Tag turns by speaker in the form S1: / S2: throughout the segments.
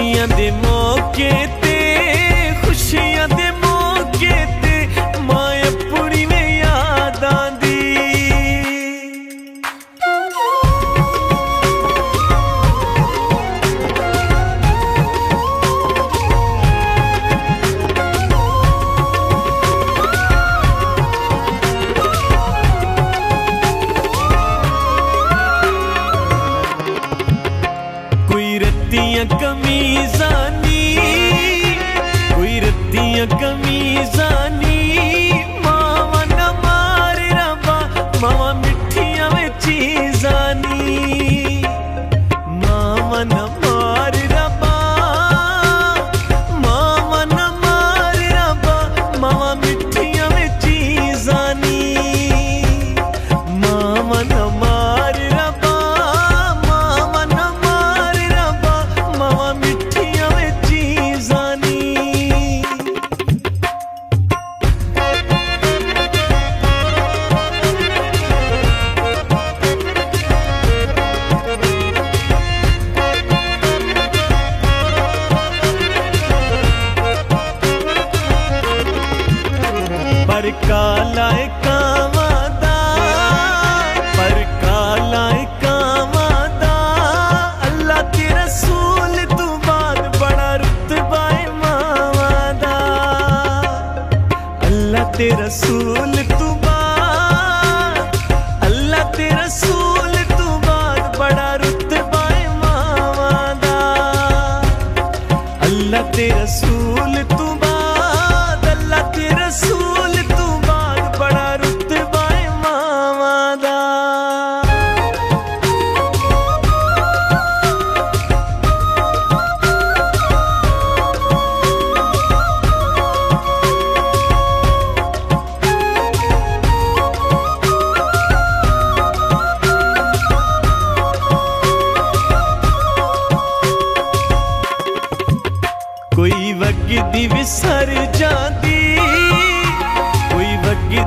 S1: ਦੀਆਂ ਦੇ ਮੌਕੇ tinha camisa ni, cuir tinha camisa ni.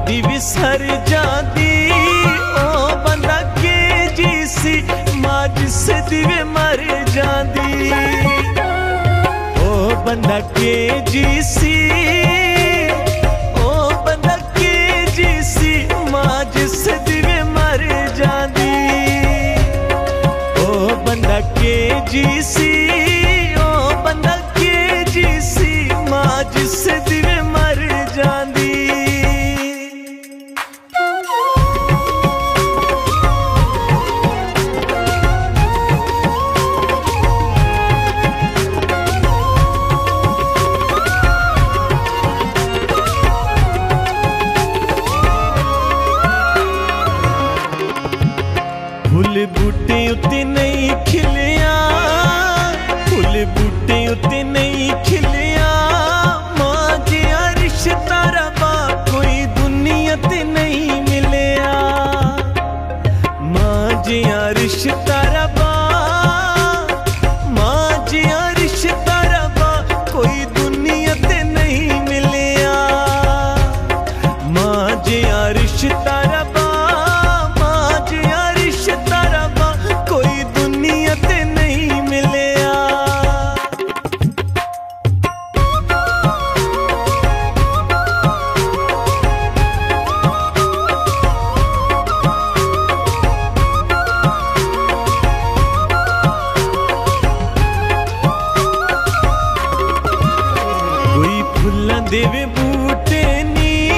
S1: दी विसर्जा जाती। ओ के जीसी, माँ जिससे दिवे मर जाती। ओ बंदा के ओ के जीसी, माँ जिससे दिवे मर जाती। ओ के जीसी, ओ के जीसी, माँ जिससे नहीं खिले ਦੇਵੇ ਬੂਟੇ ਨੀ,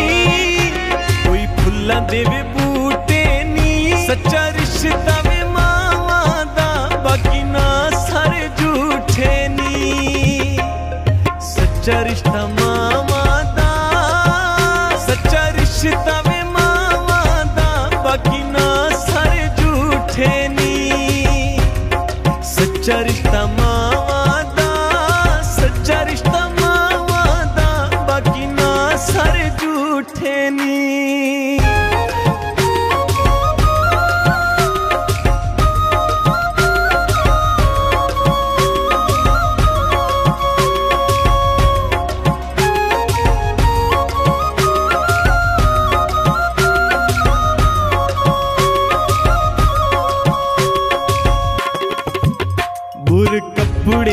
S1: ਕੋਈ ਫੁੱਲਾਂ ਦੇਵੇ ਬੂਟੇ ਨੀ, ਸੱਚਾ ਰਿਸ਼ਤਾ ਵੇ ਮਾਵਾ ਦਾ, ਬਾਕੀ ਨਾ ਸਾਰੇ ਝੂਠੇ ਨੀ। ਸੱਚਾ ਰਿਸ਼ਤਾ ਮਾਵਾ ਦਾ, ਸੱਚਾ ਰਿਸ਼ਤਾ ਵੇ ਮਾਵਾ ਦਾ, ਬਾਕੀ ਨਾ ਸਾਰੇ ਝੂਠੇ ਨੀ। ਸੱਚਾ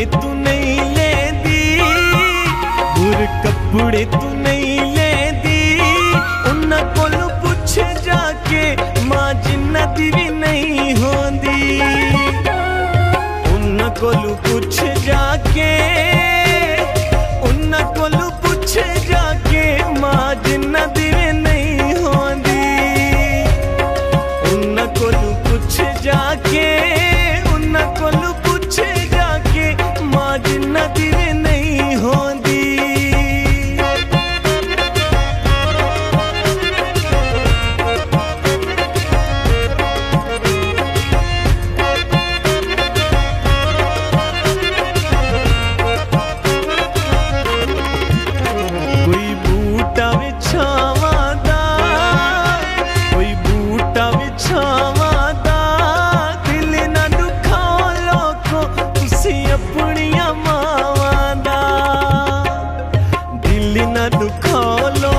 S1: कपड़े तू नहीं ले दी, बुरे कपड़े तू नहीं ले दी। उन्ना कोलू पूछ जाके माँ जिन्ना दी भी नहीं होंदी। उन्ना कोलू पूछ जाके నన్ను దుఃఖంలో